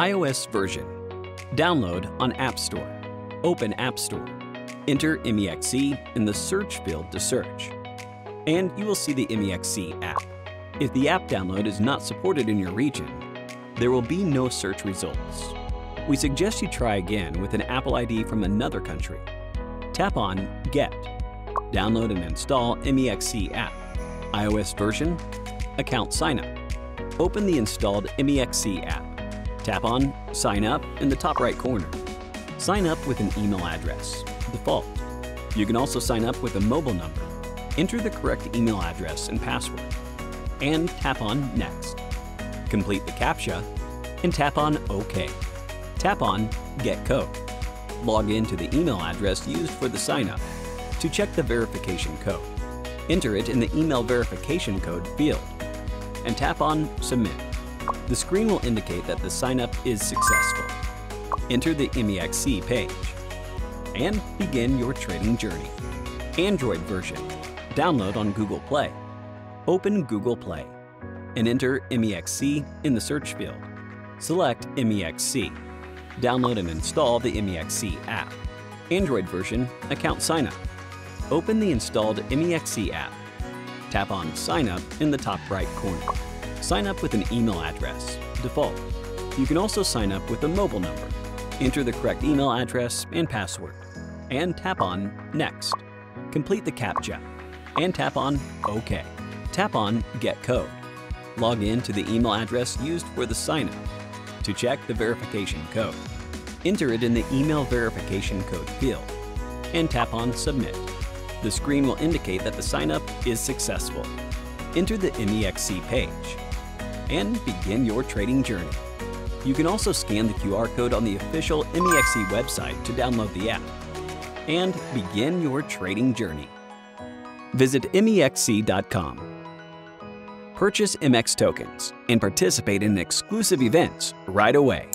iOS version. Download on App Store. Open App Store. Enter MEXC in the search field to search. And you will see the MEXC app. If the app download is not supported in your region, there will be no search results. We suggest you try again with an Apple ID from another country. Tap on Get. Download and install MEXC app. iOS version, account sign up. Open the installed MEXC app. Tap on Sign Up in the top right corner. Sign up with an email address, default. You can also sign up with a mobile number. Enter the correct email address and password, and tap on Next. Complete the CAPTCHA, and tap on OK. Tap on Get Code. Log in to the email address used for the sign-up to check the verification code. Enter it in the email verification code field, and tap on Submit. The screen will indicate that the sign-up is successful. Enter the MEXC page and begin your trading journey. Android version. Download on Google Play. Open Google Play and enter MEXC in the search field. Select MEXC. Download and install the MEXC app. Android version, account sign up. Open the installed MEXC app. Tap on Sign Up in the top right corner. Sign up with an email address, default. You can also sign up with a mobile number. Enter the correct email address and password, and tap on Next. Complete the CAPTCHA, and tap on OK. Tap on Get Code. Log in to the email address used for the sign-up to check the verification code. Enter it in the email verification code field, and tap on Submit. The screen will indicate that the sign-up is successful. Enter the MEXC page and begin your trading journey. You can also scan the QR code on the official MEXC website to download the app and begin your trading journey. Visit MEXC.com. Purchase MX tokens and participate in exclusive events right away.